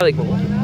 Like, cool.